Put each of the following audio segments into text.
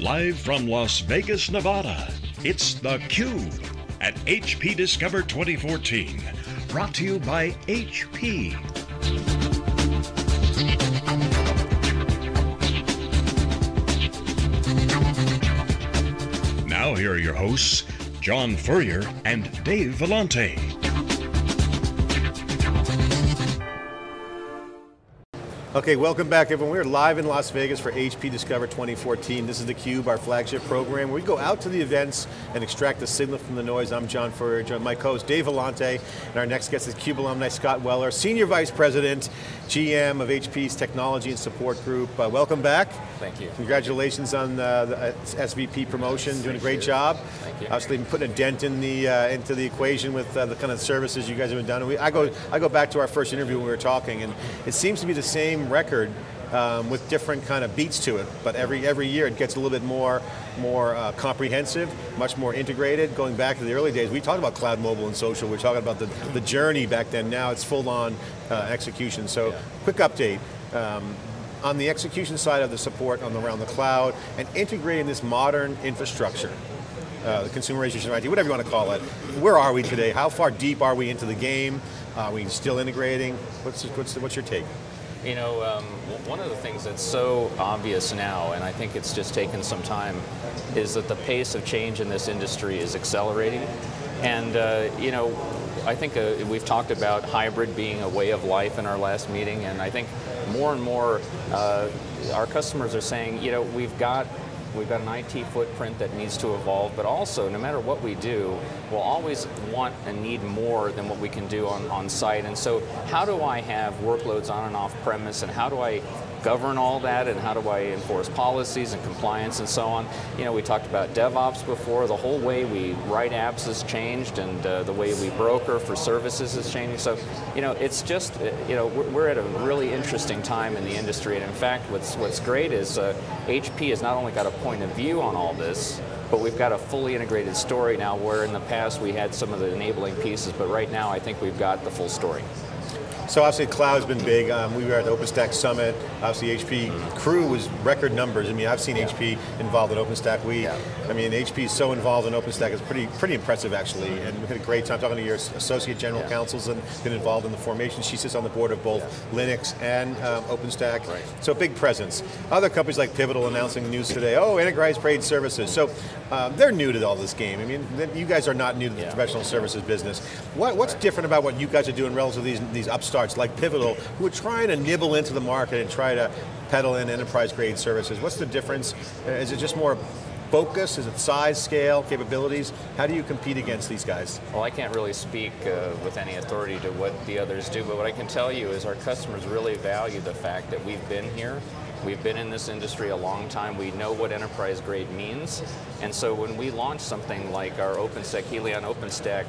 Live from Las Vegas, Nevada, it's theCUBE at HP Discover 2014. Brought to you by HP. Now here are your hosts, John Furrier and Dave Vellante. Okay, welcome back everyone. We're live in Las Vegas for HP Discover 2014. This is theCUBE, our flagship program. We go out to the events and extract the signal from the noise. I'm John Furrier, joined my co-host Dave Vellante, and our next guest is CUBE alumni Scott Weller, Senior Vice President, GM of HP's Technology and Support Group. Uh, welcome back. Thank you. Congratulations on uh, the SVP promotion, doing a great job. Thank you. Obviously putting a dent in the, uh, into the equation with uh, the kind of services you guys have been done. We, I, go, I go back to our first interview when we were talking, and it seems to be the same record um, with different kind of beats to it, but every every year it gets a little bit more more uh, comprehensive, much more integrated. Going back to the early days, we talked about cloud, mobile, and social. We are talking about the, the journey back then. Now it's full on uh, execution. So, yeah. quick update. Um, on the execution side of the support on the, around the cloud and integrating this modern infrastructure, uh, the consumerization of IT, whatever you want to call it. Where are we today? How far deep are we into the game? Are we still integrating? What's, what's, what's your take? You know, um, one of the things that's so obvious now, and I think it's just taken some time, is that the pace of change in this industry is accelerating. And, uh, you know, I think uh, we've talked about hybrid being a way of life in our last meeting, and I think more and more uh, our customers are saying, you know, we've got We've got an IT footprint that needs to evolve, but also, no matter what we do, we'll always want and need more than what we can do on, on site. And so, how do I have workloads on and off premise, and how do I govern all that and how do I enforce policies and compliance and so on. You know, we talked about DevOps before. The whole way we write apps has changed and uh, the way we broker for services is changing. So, you know, it's just, uh, you know, we're, at a really interesting time in the industry. And in fact, what's, what's great is uh, HP has not only got a point of view on all this, but we've got a fully integrated story now where in the past we had some of the enabling pieces, but right now I think we've got the full story. So obviously cloud's been big. Um, we were at the OpenStack Summit. Obviously HP crew was record numbers. I mean, I've seen yeah. HP involved in OpenStack. We, yeah. I mean, HP is so involved in OpenStack. It's pretty pretty impressive actually. And we had a great time talking to your associate general yeah. counsels and been involved in the formation. She sits on the board of both Linux and um, OpenStack. Right. So big presence. Other companies like Pivotal announcing news today. Oh, enterprise grade services. So um, they're new to all this game. I mean, you guys are not new to the professional services business. What, what's right. different about what you guys are doing relative to these these upstarts? Upstarts like Pivotal who are trying to nibble into the market and try to peddle in enterprise grade services. What's the difference? Uh, is it just more focus? Is it size, scale, capabilities? How do you compete against these guys? Well, I can't really speak uh, with any authority to what the others do, but what I can tell you is our customers really value the fact that we've been here We've been in this industry a long time. We know what enterprise grade means. And so when we launch something like our OpenStack, Helion OpenStack,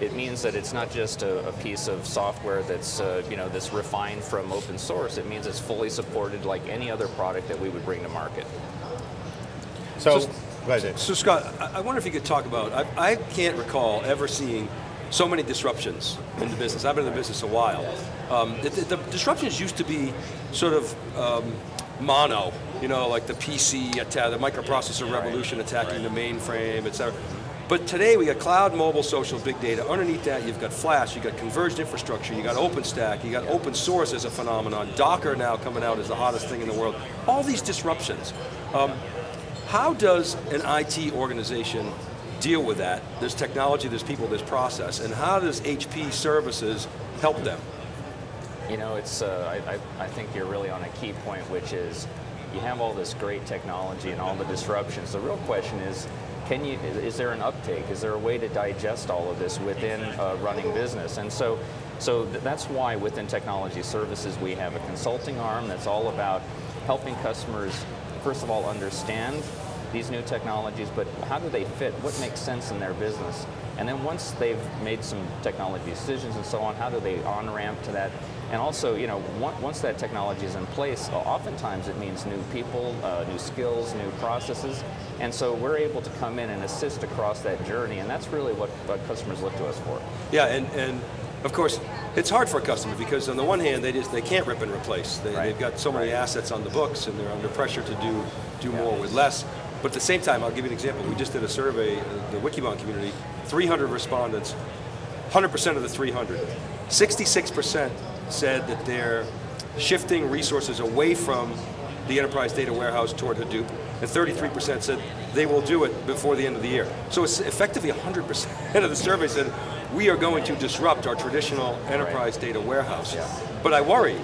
it means that it's not just a, a piece of software that's uh, you know that's refined from open source. It means it's fully supported like any other product that we would bring to market. So, so, so Scott, I wonder if you could talk about. I, I can't recall ever seeing so many disruptions in the business. I've been in the business a while. Um, the, the, the, disruptions used to be sort of um, mono, you know, like the PC attack, the microprocessor revolution attacking right. the mainframe, et cetera. But today we got cloud, mobile, social, big data. Underneath that, you've got Flash, you've got converged infrastructure, you got OpenStack, you got open source as a phenomenon. Docker now coming out as the hottest thing in the world. All these disruptions. Um, how does an IT organization deal with that? There's technology, there's people, there's process, and how does HP services help them? You know, it's. Uh, I, I think you're really on a key point, which is you have all this great technology and all the disruptions. The real question is, can you, is there an uptake? Is there a way to digest all of this within a running business? And so, so that's why within technology services we have a consulting arm that's all about helping customers, first of all, understand these new technologies, but how do they fit? What makes sense in their business? And then once they've made some technology decisions and so on, how do they on-ramp to that? And also, you know, once that technology is in place, oftentimes it means new people, uh, new skills, new processes. And so we're able to come in and assist across that journey, and that's really what, what customers look to us for. Yeah, and, and of course, it's hard for a customer because on the one hand, they just they can't rip and replace. They, Right. They've got so many assets on the books, and they're under pressure to do do more with less. But at the same time, I'll give you an example. We just did a survey, uh, the Wikibon community, 300 respondents, 100% of the 300. 66% said that they're shifting resources away from the enterprise data warehouse toward Hadoop, and 33% said they will do it before the end of the year. So it's effectively 100% of the survey said we are going to disrupt our traditional enterprise data warehouse. But I worry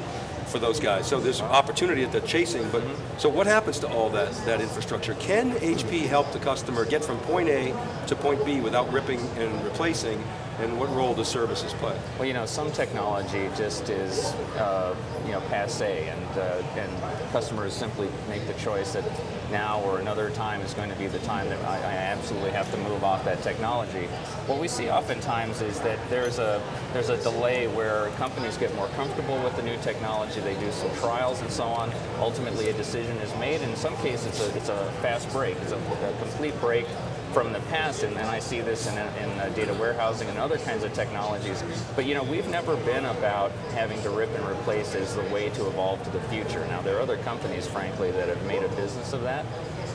for those guys. So there's opportunity that they're chasing, but mm-hmm. so what happens to all that, that infrastructure? Can HP help the customer get from point A to point B without ripping and replacing, and what role does services play? Well, you know, some technology just is, uh, you know, passe, and uh, and customers simply make the choice that now or another time is going to be the time that I, I absolutely have to move off that technology. What we see oftentimes is that there's a there's a delay where companies get more comfortable with the new technology. They do some trials and so on. Ultimately, a decision is made. In some cases, it's a, it's a fast break. It's a, a complete break from the past, and, and I see this in, in uh, data warehousing and other kinds of technologies. But you know, we've never been about having to rip and replace as the way to evolve to the future. Now, there are other companies, frankly, that have made a business of that.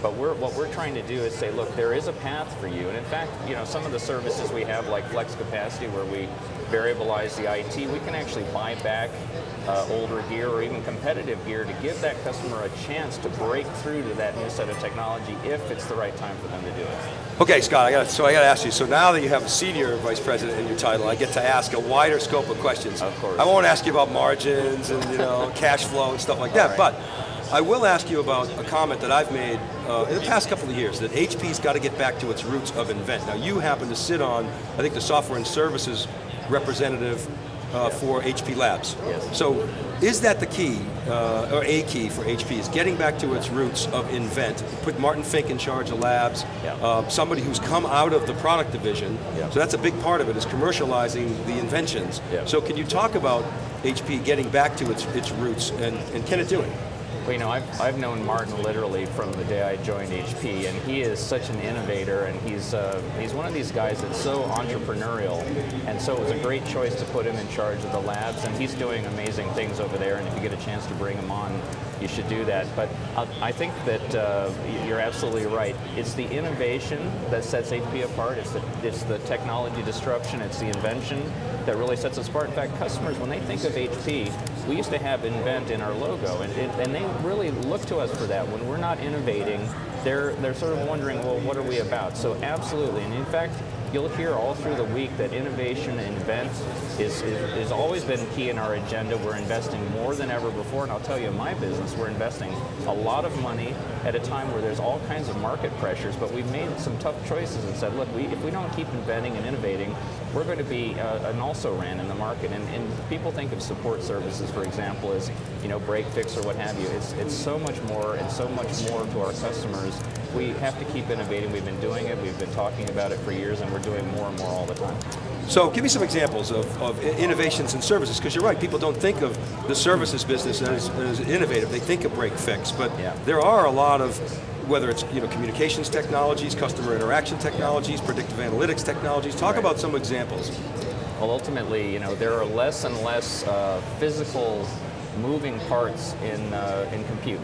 But we're, what we're trying to do is say, look, there is a path for you. And in fact, you know, some of the services we have, like flex capacity, where we variabilize the IT, we can actually buy back uh, older gear or even competitive gear to give that customer a chance to break through to that new set of technology if it's the right time for them to do it. Okay, Scott. I got so I got to ask you. So now that you have a senior vice president in your title, I get to ask a wider scope of questions. Of course. I won't ask you about margins and you know cash flow and stuff like that, right. but I will ask you about a comment that I've made uh, in the past couple of years that HP's got to get back to its roots of invent. Now you happen to sit on, I think, the software and services representative uh, for HP Labs. Yes. So is that the key, uh, or a key for HP, is getting back to its roots of invent? Put Martin Fink in charge of labs, Yeah. uh, somebody who's come out of the product division. Yeah. So that's a big part of it, is commercializing the inventions. Yeah. So can you talk about HP getting back to its, its roots, and, and can it do it? Well, you know, I've, I've known Martin literally from the day I joined HP, and he is such an innovator, and he's uh, he's one of these guys that's so entrepreneurial, and so it was a great choice to put him in charge of the labs, and he's doing amazing things over there, and if you get a chance to bring him on, you should do that. But I think that uh, you're absolutely right. It's the innovation that sets HP apart. It's the it's the technology disruption. It's the invention that really sets us apart. In fact, customers when they think of HP, we used to have invent in our logo, and and, and they really look to us for that. When we're not innovating, they're they're sort of wondering, well, what are we about? So absolutely, and in fact. You'll hear all through the week that innovation and invent is, is, is always been key in our agenda. We're investing more than ever before, and I'll tell you, in my business, we're investing a lot of money at a time where there's all kinds of market pressures, but we've made some tough choices and said, look, we, if we don't keep inventing and innovating, we're going to be uh, an also-ran in the market. And, and people think of support services, for example, as you know, break, fix, or what have you. It's, it's so much more and so much more to our customers. We have to keep innovating. We've been doing it. We've been talking about it for years, and we're doing more and more all the time. So give me some examples of, of innovations in services, because you're right, people don't think of the services business as, as innovative. They think of break fix, but Yeah. there are a lot of, whether it's you know communications technologies, customer interaction technologies, predictive analytics technologies. Talk Right. about some examples. Well, ultimately, you know, there are less and less uh, physical moving parts in, uh, in compute.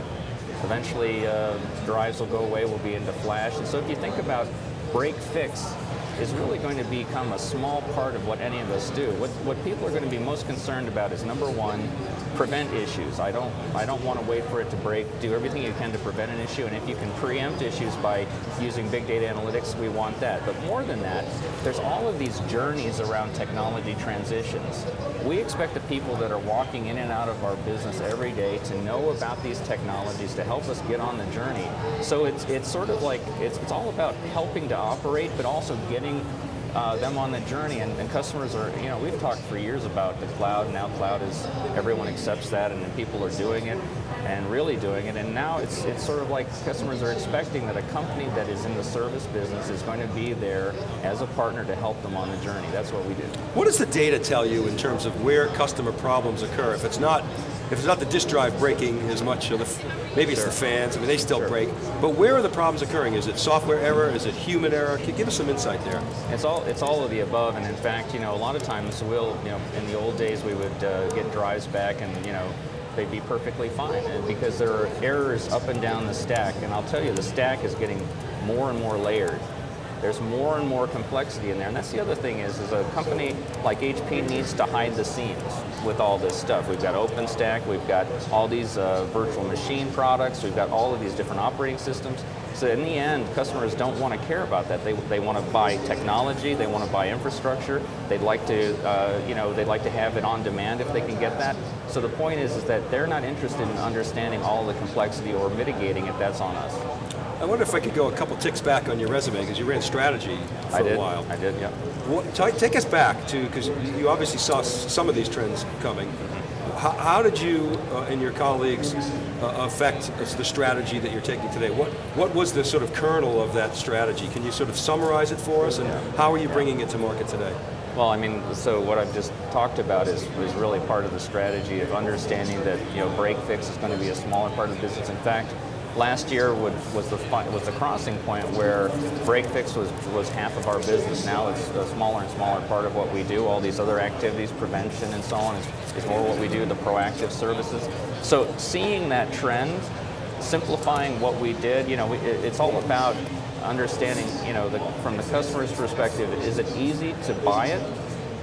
Eventually, uh, drives will go away, we'll be into flash. And so if you think about break fix, is really going to become a small part of what any of us do. What, what people are going to be most concerned about is number one, prevent issues. I don't, I don't want to wait for it to break. Do everything you can to prevent an issue, and if you can preempt issues by using big data analytics, we want that. But more than that, there's all of these journeys around technology transitions. We expect the people that are walking in and out of our business every day to know about these technologies to help us get on the journey. So it's, it's sort of like, it's, it's all about helping to operate, but also getting uh, them on the journey. And, and customers are, you know, we've talked for years about the cloud. Now cloud is, everyone accepts that and people are doing it and really doing it. And now it's, it's sort of like customers are expecting that a company that is in the service business is going to be there as a partner to help them on the journey. That's what we do. What does the data tell you in terms of where customer problems occur? If it's not if it's not the disk drive breaking as much, or the, maybe it's Sure. the fans. I mean, they still Sure. break. But where are the problems occurring? Is it software error? Is it human error? Can- Give us some insight there. It's all it's all of the above, and in fact, you know, a lot of times we'll, you know, in the old days we would uh, get drives back, and you know, they'd be perfectly fine, because there are errors up and down the stack, and I'll tell you, the stack is getting more and more layered. There's more and more complexity in there, and that's the other thing is, is a company like HP needs to hide the seams with all this stuff. We've got OpenStack, we've got all these uh, virtual machine products, we've got all of these different operating systems. So in the end, customers don't want to care about that. They, they want to buy technology, they want to buy infrastructure. They'd like to, uh, you know, they'd like to have it on demand if they can get that. So the point is, is that they're not interested in understanding all the complexity or mitigating it. That's on us. I wonder if I could go a couple ticks back on your resume because you ran strategy for I did. a while. I did. Yeah. What, ta- take us back to because you obviously saw some of these trends coming. How, how did you uh, and your colleagues uh, affect the strategy that you're taking today? What what was the sort of kernel of that strategy? Can you sort of summarize it for us, and how are you bringing it to market today? Well, I mean, so what I've just talked about is, is really part of the strategy of understanding that you know break fix is going to be a smaller part of the business. In fact, last year would, was the was the crossing point where break fix was was half of our business. Now it's a smaller and smaller part of what we do. All these other activities, prevention and so on, is, is more what we do. The proactive services. So seeing that trend, simplifying what we did, you know, we, it, it's all about understanding, you know, the, from the customer's perspective, is it easy to buy it?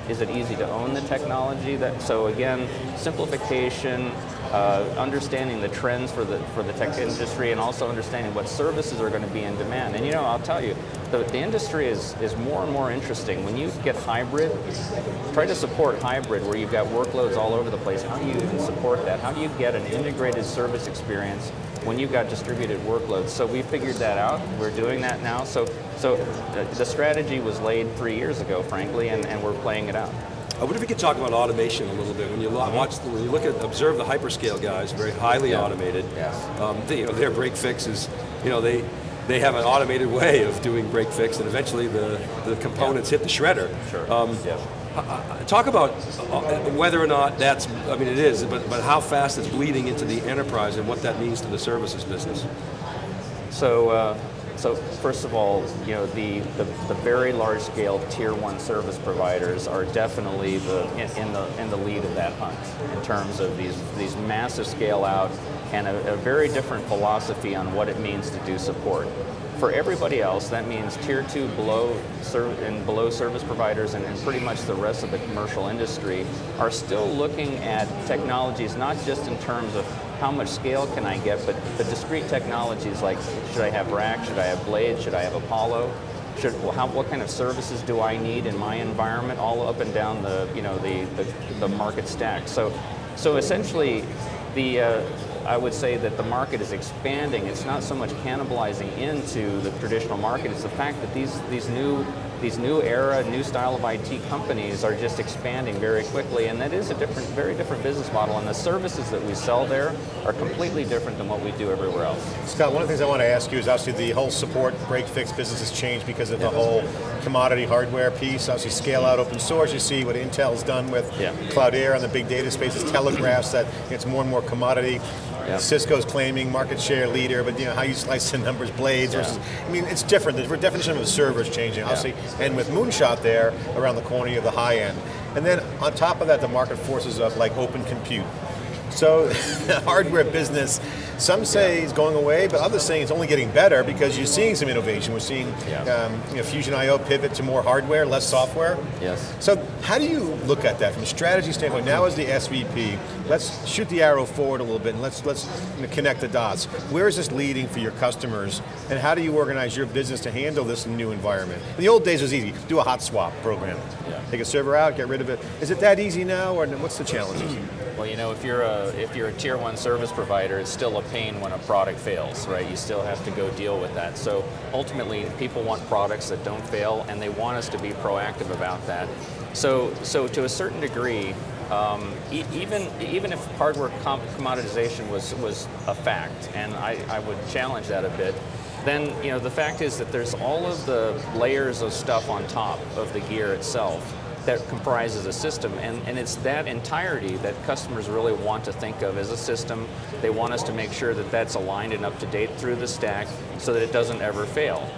Is it easy to own the technology? That so again, simplification, uh, understanding the trends for the for the tech industry, and also understanding what services are going to be in demand. And you know, I'll tell you, the, the industry is is more and more interesting. When you get hybrid, try to support hybrid where you've got workloads all over the place. How do you even support that? How do you get an integrated service experience when you've got distributed workloads? So we figured that out. We're doing that now. So so the, the strategy was laid three years ago, frankly, and, and we're playing it out. I wonder if we could talk about automation a little bit. When you lo- watch, when you look at, observe the hyperscale guys, very highly Yeah. automated. Yes. Um, they, you know, their break fix is, you know, they they have an automated way of doing break fix, and eventually the, the components hit the shredder. Sure. Um, Yeah. Uh, Talk about uh, whether or not that's, I mean, it is, but, but how fast it's bleeding into the enterprise and what that means to the services business. So, uh, so first of all, you know, the, the, the very large-scale tier one service providers are definitely the in, in the in the lead of that hunt in terms of these these massive scale out and a, a very different philosophy on what it means to do support. For everybody else, that means tier two below and below service providers and, and pretty much the rest of the commercial industry are still looking at technologies not just in terms of how much scale can I get, but the discrete technologies like should I have rack, should I have blade, should I have Apollo, should well, how, what kind of services do I need in my environment, all up and down the you know the the, the market stack. So so essentially, the uh, I would say that the market is expanding. It's not so much cannibalizing into the traditional market. It's the fact that these these new these new era, new style of IT companies are just expanding very quickly, and that is a different, very different business model. And the services that we sell there are completely different than what we do everywhere else. Scott, one of the things I want to ask you is obviously the whole support break fix business has changed because of the whole commodity hardware piece. Obviously, scale out open source. You see what Intel's done with Yeah. Cloudera and the big data spaces telegraphs that it's more and more commodity. Yeah. Cisco's claiming market share leader, but you know how you slice the numbers, blades Yeah. versus. I mean, it's different. The definition of a server is changing, obviously. And with Moonshot there around the corner, you have the high end, and then on top of that, the market forces of like open compute. So, the hardware business, some say it's going away, but others saying it's only getting better because you're seeing some innovation. We're seeing Yeah. um, you know, Fusion IO pivot to more hardware, less software. Yes. So, how do you look at that from a strategy standpoint? Now, as the SVP, let's shoot the arrow forward a little bit and let's let's you know, connect the dots. Where is this leading for your customers, and how do you organize your business to handle this new environment? In the old days, it was easy. Do a hot swap program. Yeah. Take a server out, get rid of it. Is it that easy now, or what's the challenges? Well, you know, if you're a if you're a tier one service provider, it's still a pain when a product fails, right? You still have to go deal with that. So ultimately, people want products that don't fail, and they want us to be proactive about that. So so to a certain degree, um, e- even even if hardware com- commoditization was was a fact, and I, I would challenge that a bit. Then you know the fact is that there's all of the layers of stuff on top of the gear itself that comprises a system. And, and it's that entirety that customers really want to think of as a system. They want us to make sure that that's aligned and up to date through the stack so that it doesn't ever fail.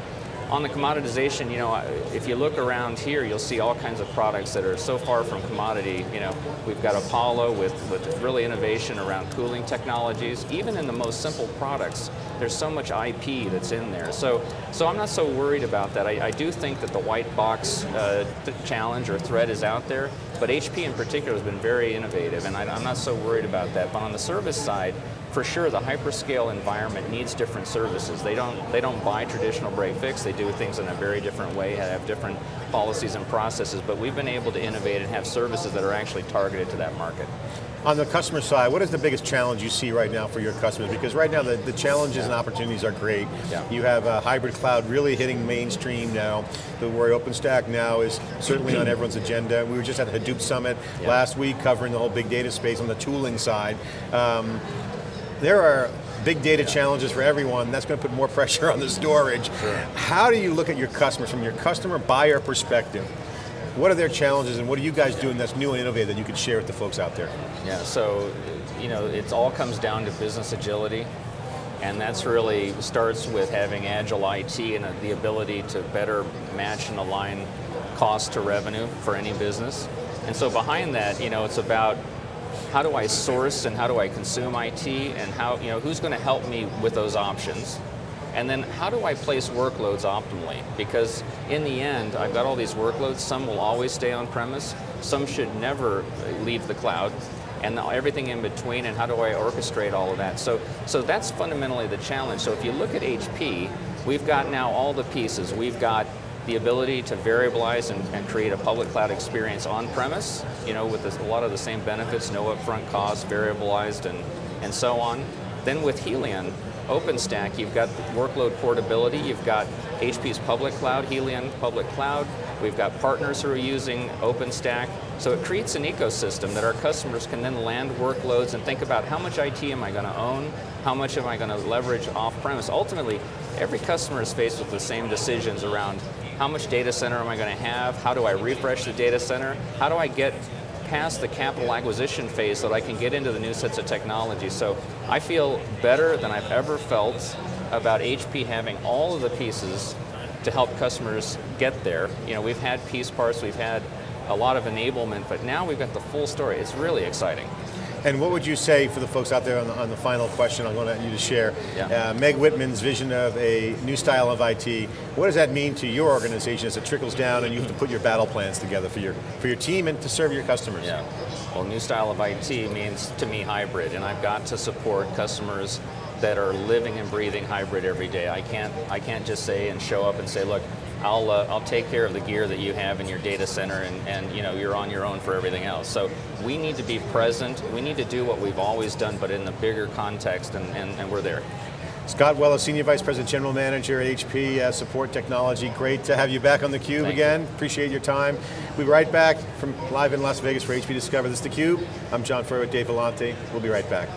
On the commoditization, you know, if you look around here, you'll see all kinds of products that are so far from commodity. You know, we've got Apollo with, with really innovation around cooling technologies. Even in the most simple products, there's so much IP that's in there. So, so I'm not so worried about that. I, I do think that the white box uh, challenge or threat is out there, but HP in particular has been very innovative, and I, I'm not so worried about that. But on the service side, for sure the hyperscale environment needs different services. They don't, they don't buy traditional break fix, they do things in a very different way, have different policies and processes, but we've been able to innovate and have services that are actually targeted to that market. On the customer side, what is the biggest challenge you see right now for your customers? Because right now the, the challenges yeah. and opportunities are great. Yeah. You have a hybrid cloud really hitting mainstream now. The word OpenStack now is certainly on everyone's agenda. We were just at the Hadoop Summit yeah. last week covering the whole big data space on the tooling side. Um, there are big data challenges for everyone, that's going to put more pressure on the storage. Sure. How do you look at your customers from your customer buyer perspective? What are their challenges and what are you guys doing that's new and innovative that you could share with the folks out there? Yeah, so, you know, it all comes down to business agility and that's really starts with having agile IT and uh, the ability to better match and align cost to revenue for any business. And so behind that, you know, it's about how do I source and how do I consume IT and how, you know, who's going to help me with those options? And then how do I place workloads optimally? Because in the end, I've got all these workloads, some will always stay on premise, some should never leave the cloud, and everything in between, and how do I orchestrate all of that? So, so that's fundamentally the challenge. So if you look at HP, we've got now all the pieces. We've got the ability to variabilize and, and create a public cloud experience on premise, you know, with a lot of the same benefits, no upfront costs, variabilized and, and so on. Then with Helion, OpenStack, you've got workload portability, you've got HP's public cloud, Helion public cloud, we've got partners who are using OpenStack, so it creates an ecosystem that our customers can then land workloads and think about how much IT am I going to own, how much am I going to leverage off-premise. Ultimately, every customer is faced with the same decisions around how much data center am I going to have? How do I refresh the data center? How do I get past the capital acquisition phase so that I can get into the new sets of technology? So I feel better than I've ever felt about HP having all of the pieces to help customers get there. You know, we've had piece parts, we've had a lot of enablement, but now we've got the full story. It's really exciting. And what would you say for the folks out there on the, on the final question I want you to share? Yeah. Uh, Meg Whitman's vision of a new style of IT, what does that mean to your organization as it trickles down and you have to put your battle plans together for your, for your team and to serve your customers? Yeah. Well, new style of IT means to me hybrid, and I've got to support customers that are living and breathing hybrid every day. I can't, I can't just say and show up and say, look, I'll, uh, I'll take care of the gear that you have in your data center and, and you know, you're on your own for everything else. So we need to be present, we need to do what we've always done, but in the bigger context, and, and, and we're there. Scott Weller, Senior Vice President, General Manager at HP uh, Support Technology. Great to have you back on theCUBE Thank again. You. Appreciate your time. We'll be right back from live in Las Vegas for HP Discover. This is theCUBE. I'm John Furrier with Dave Vellante. We'll be right back.